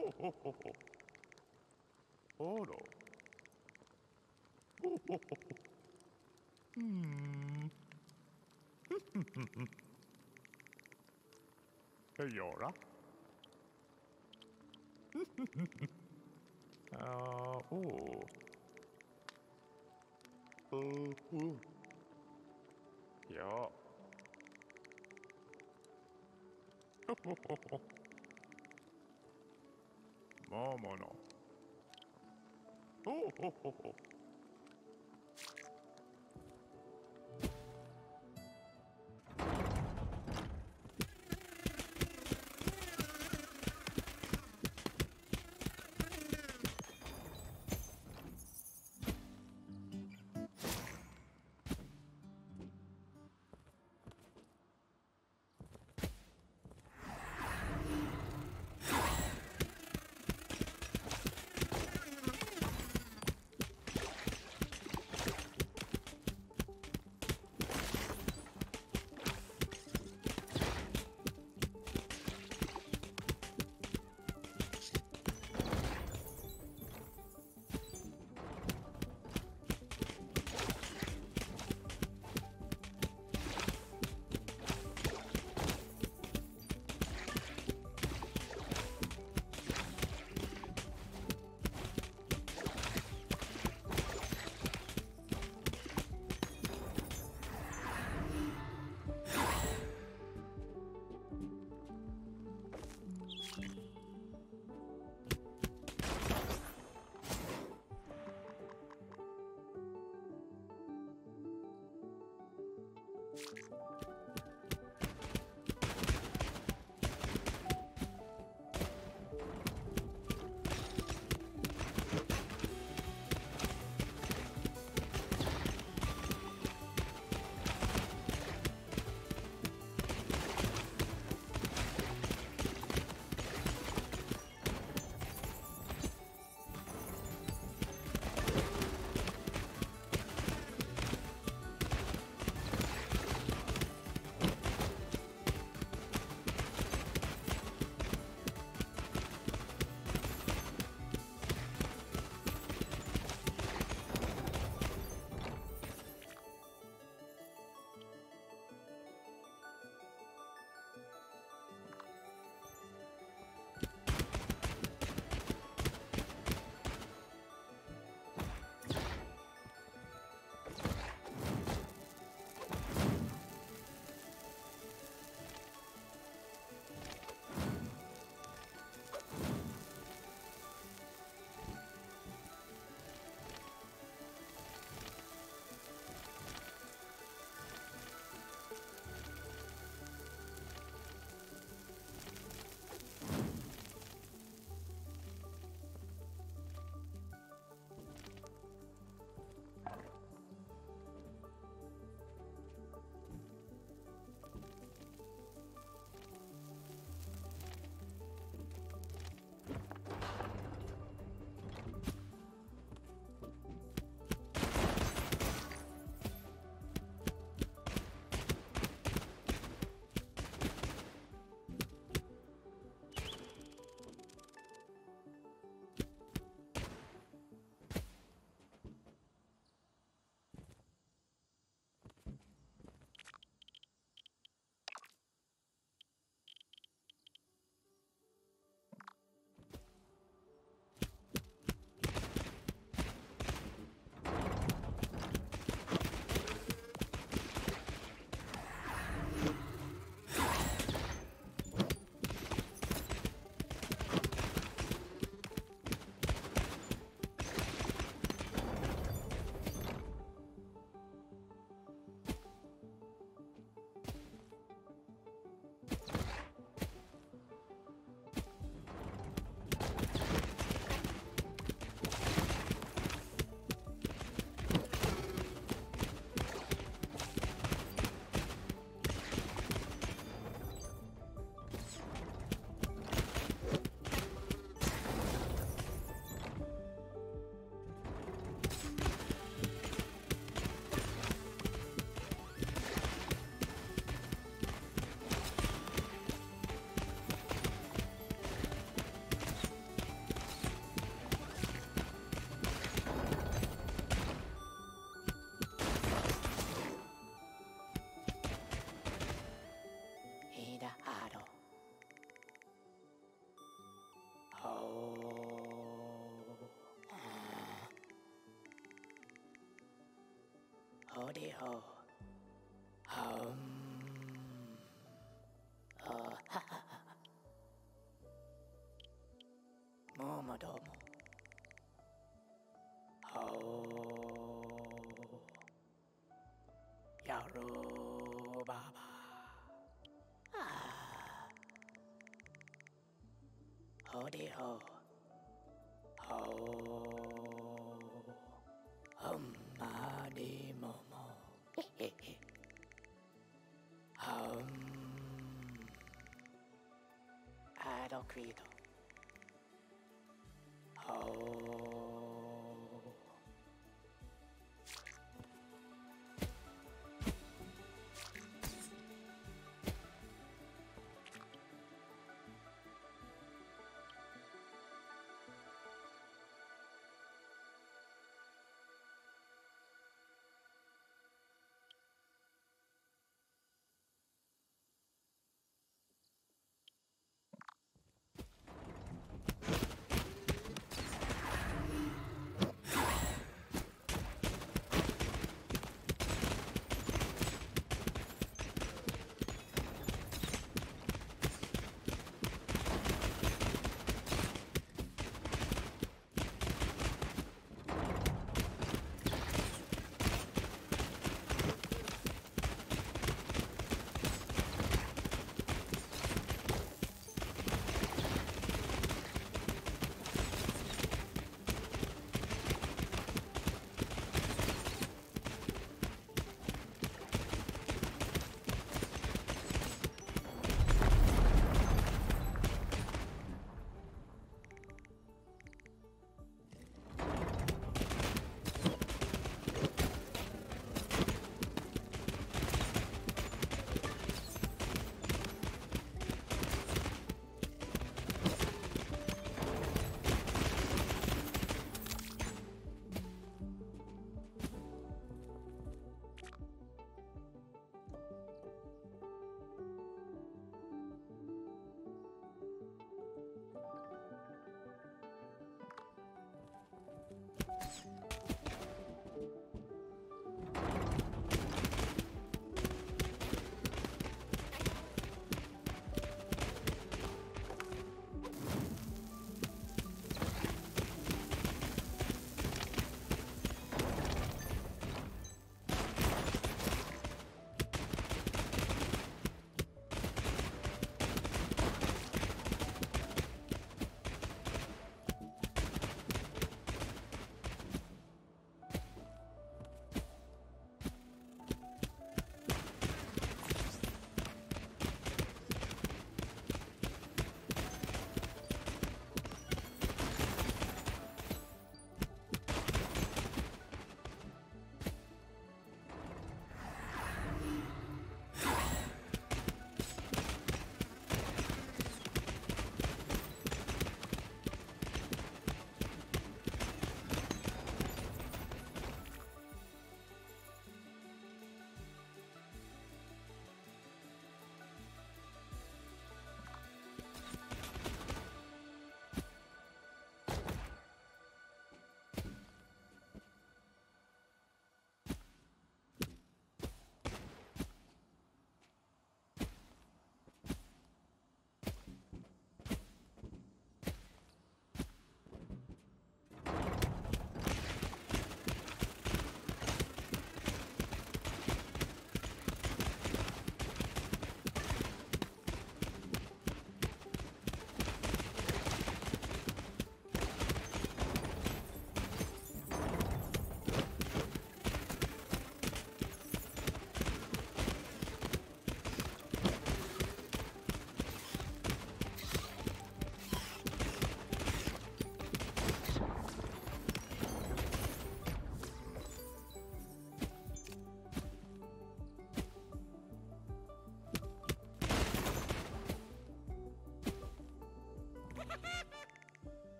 あおほほほん。ふよらふあおーふん。ふん。よほほほまあまあな。おおほほほ Oh, ha ha ha. Momodomo. Ho. Yaru Baba. Ah. Hody Ado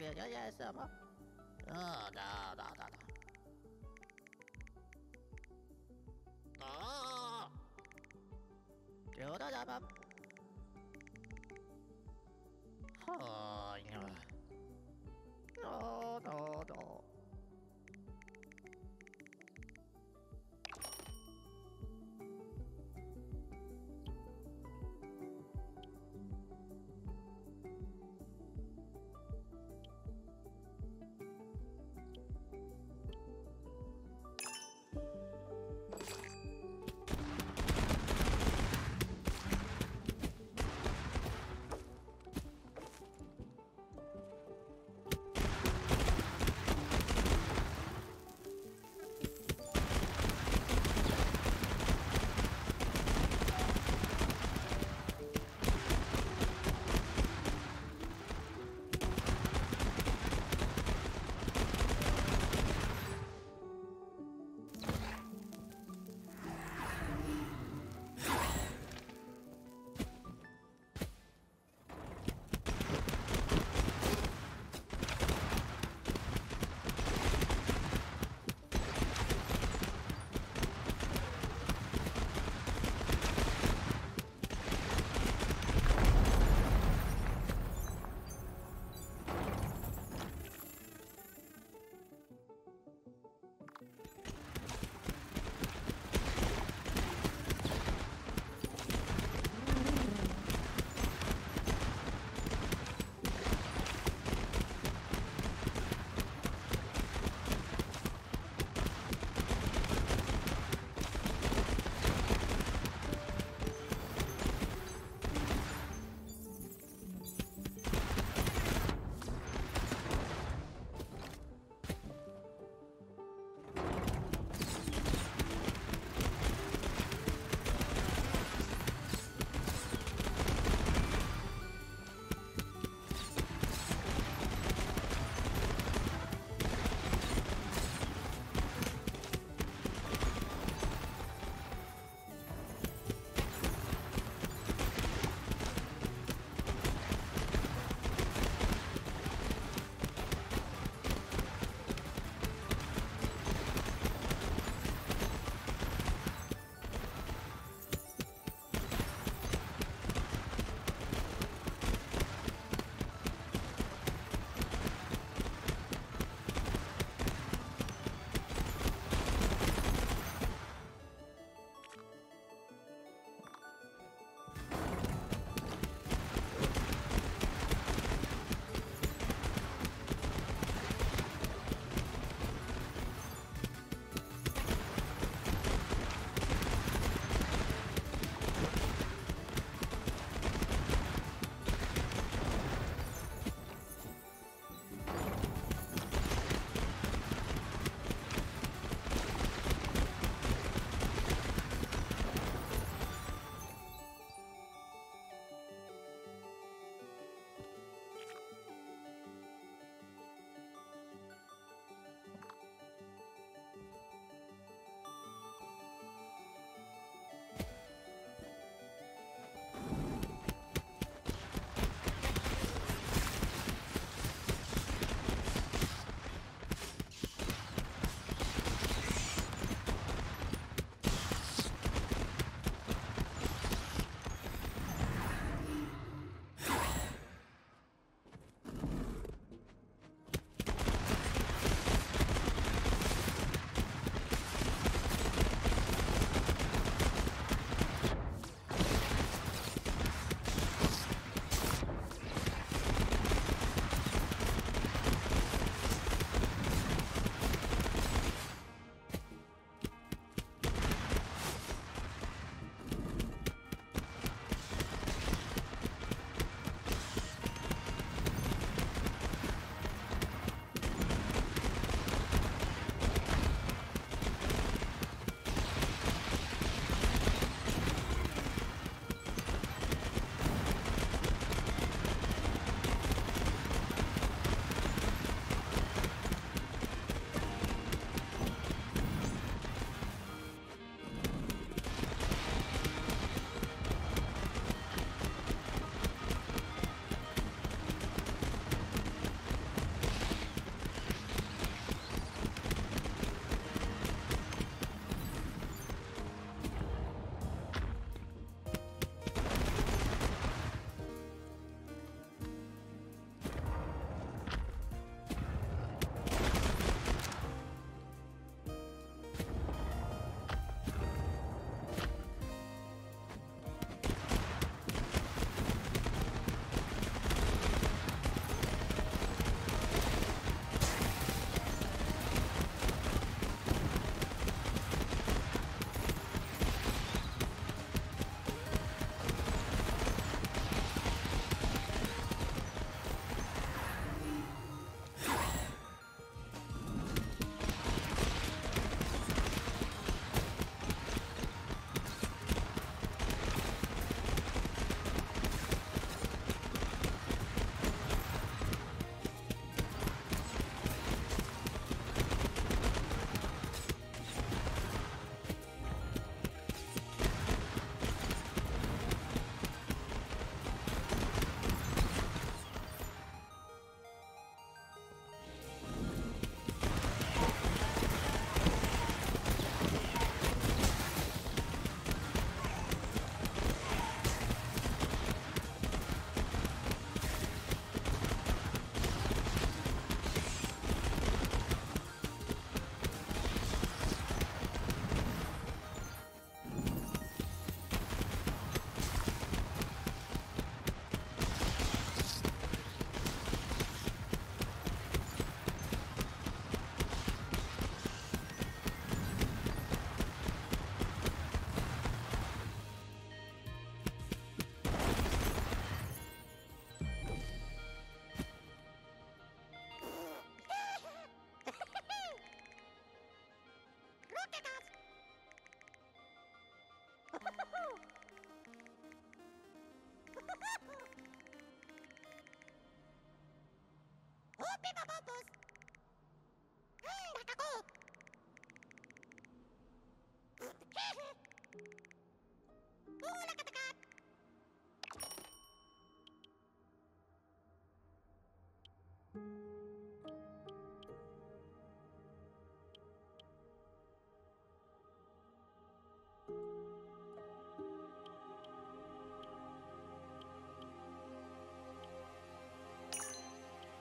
게 여자였어 뭐? 어, 나, 나, 나, 나. 어, 여자 잡아. 허.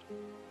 เ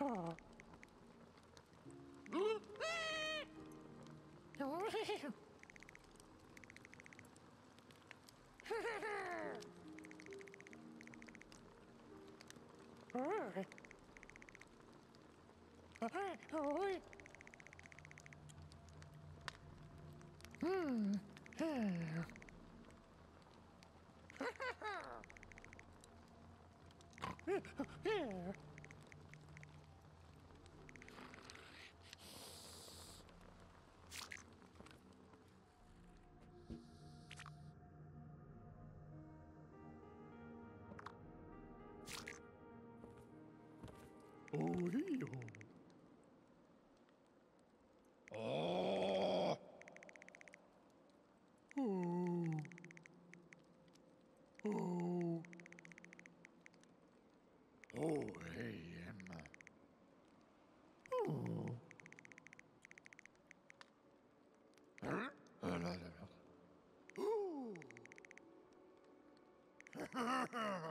Oh. 디요? Ha ha ha!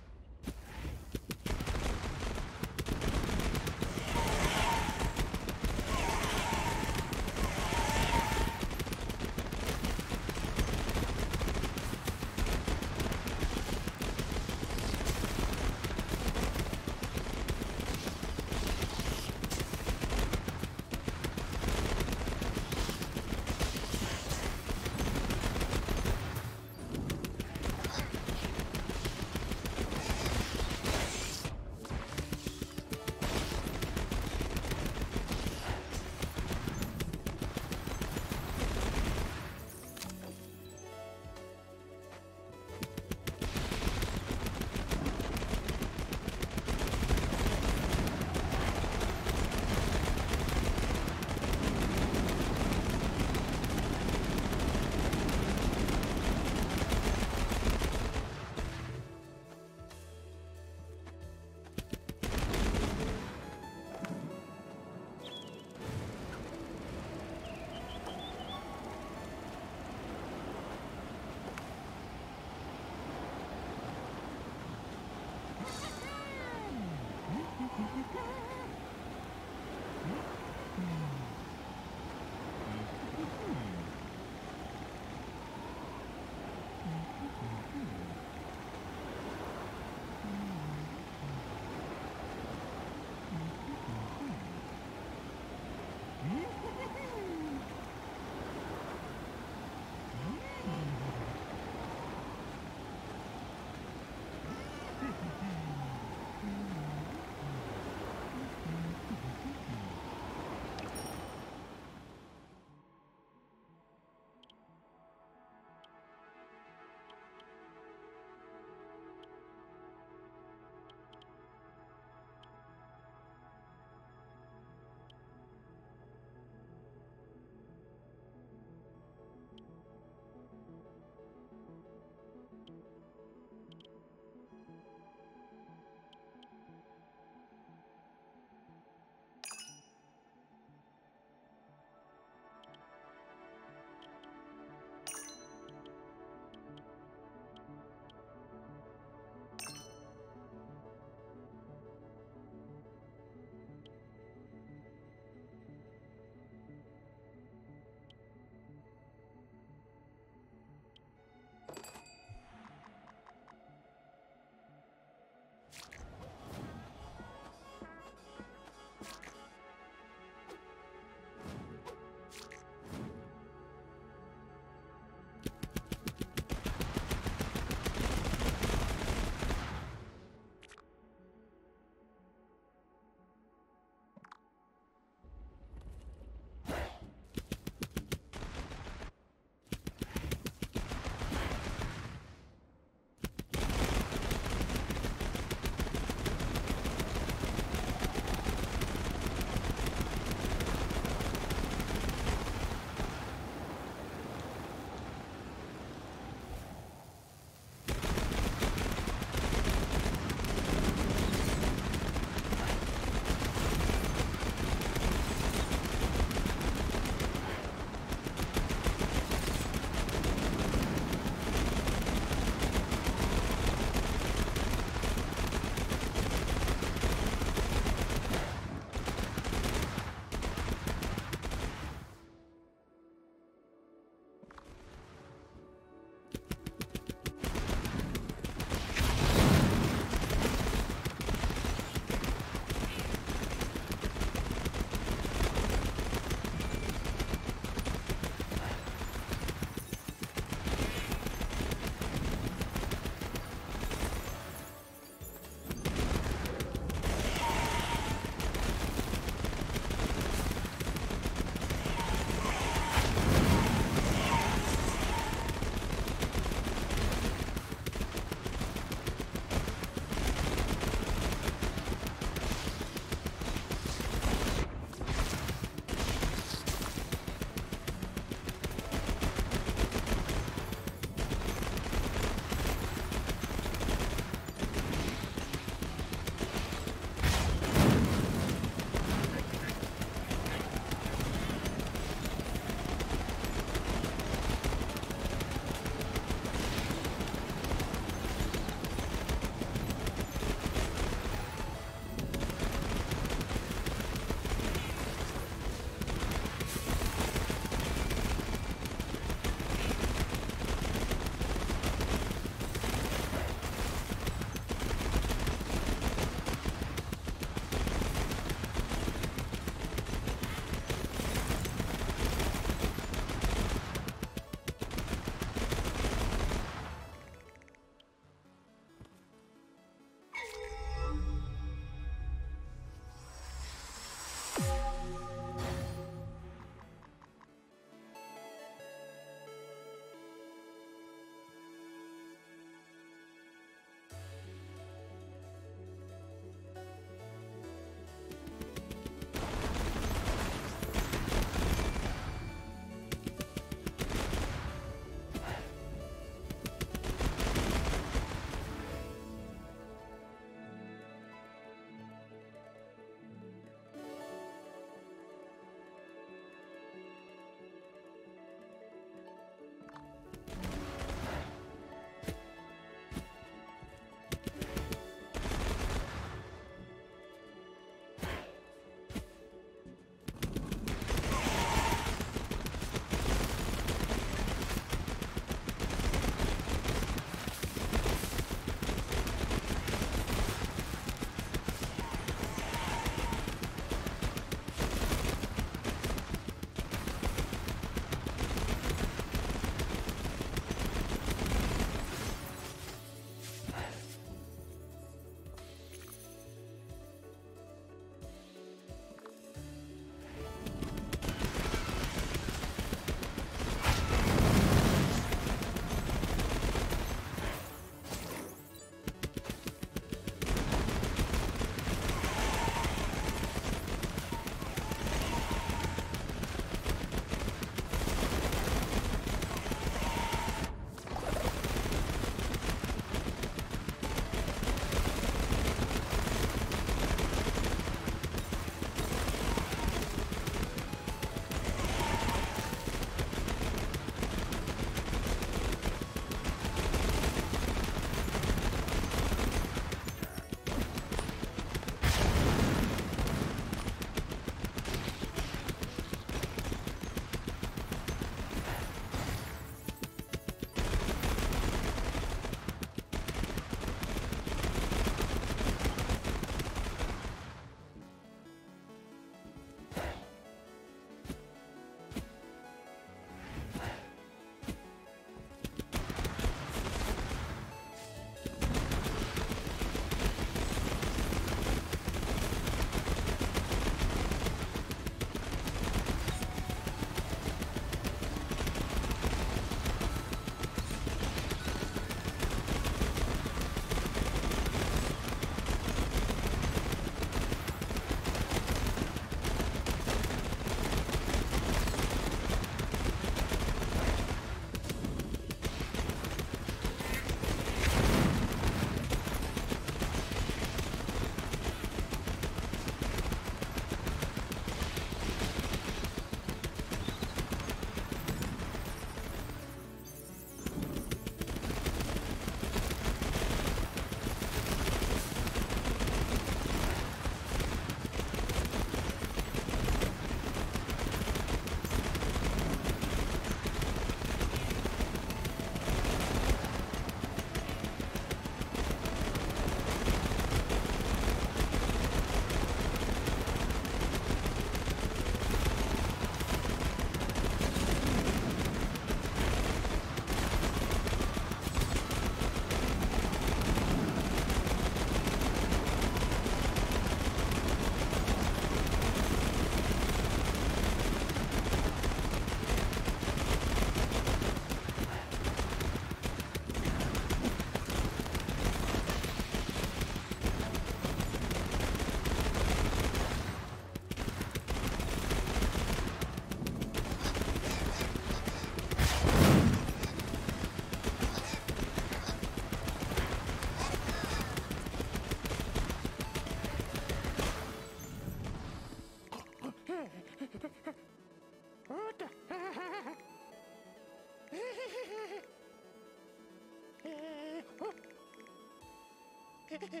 Huh?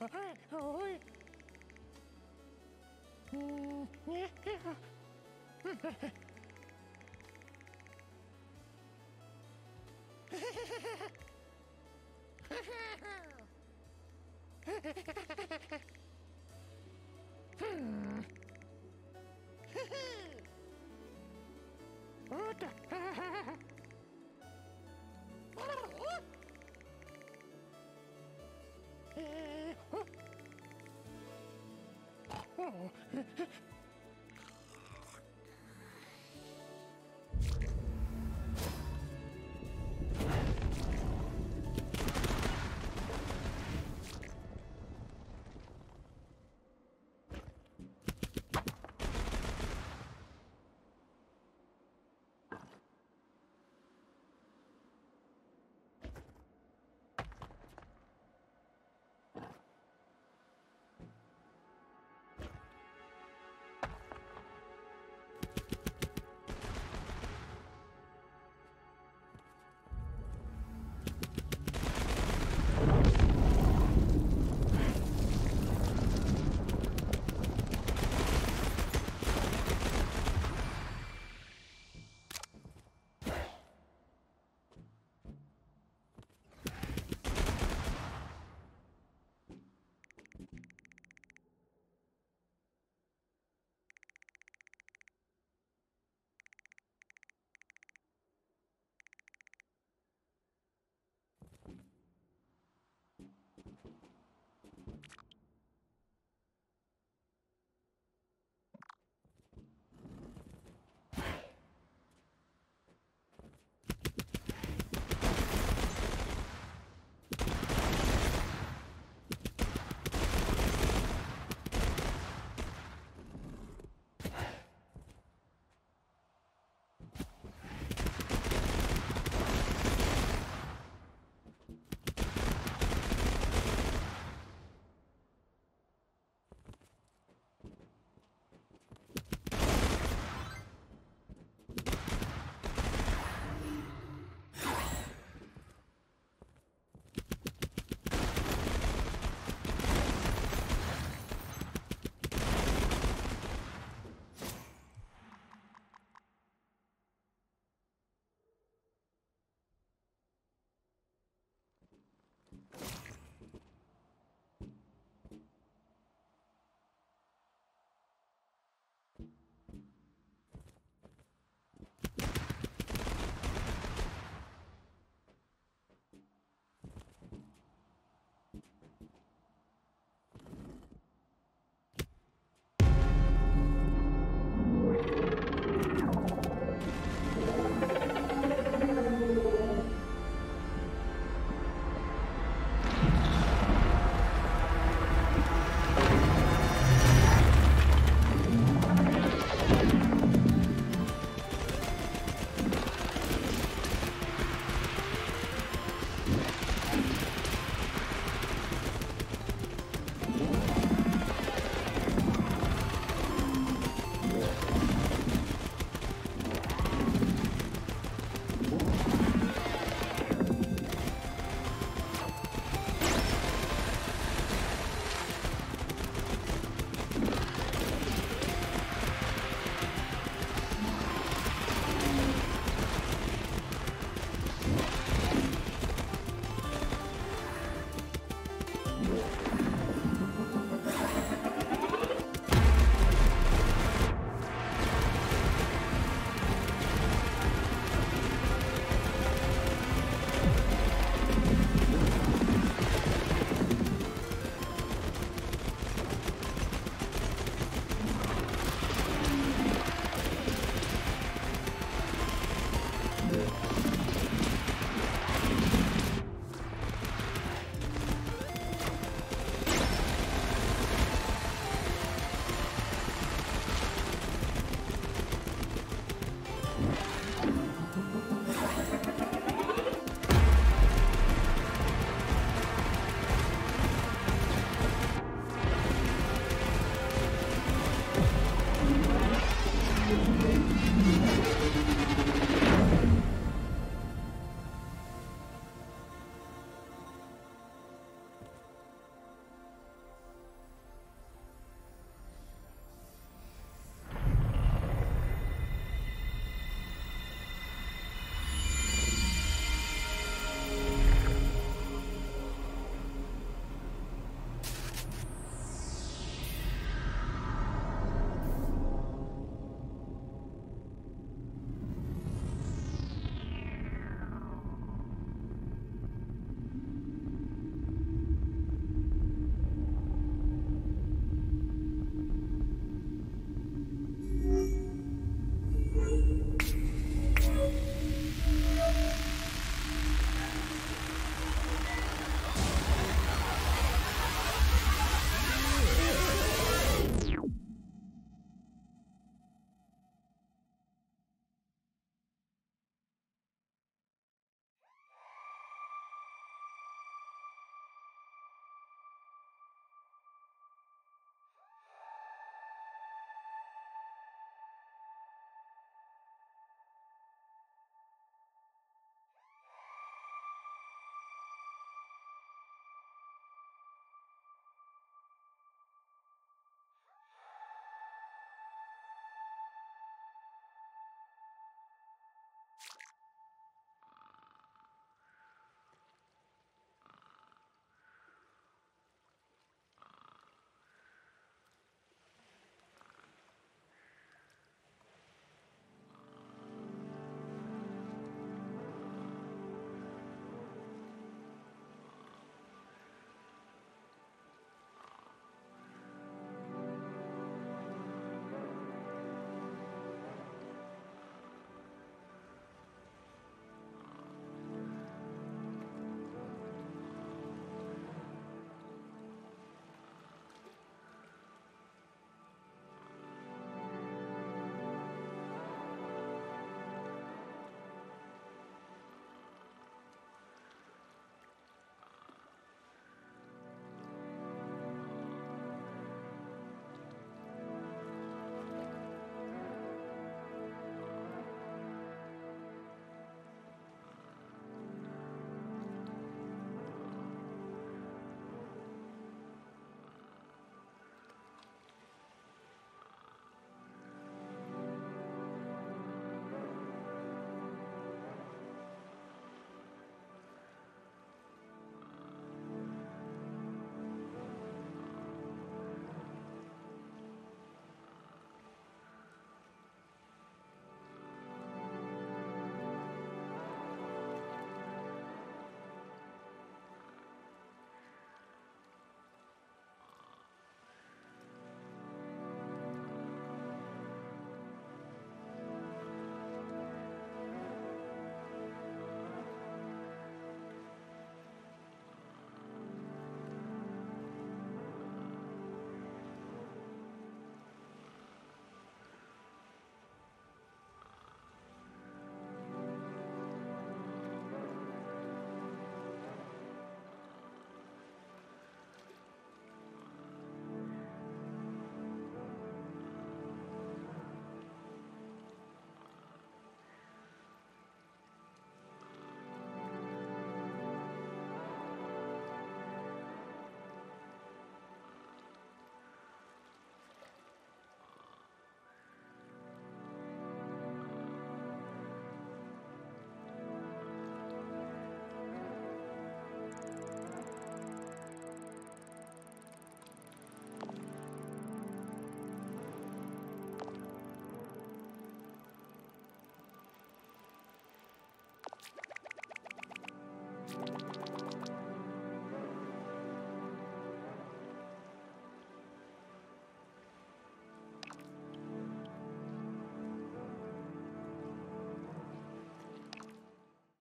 Huh? Oi. Oh.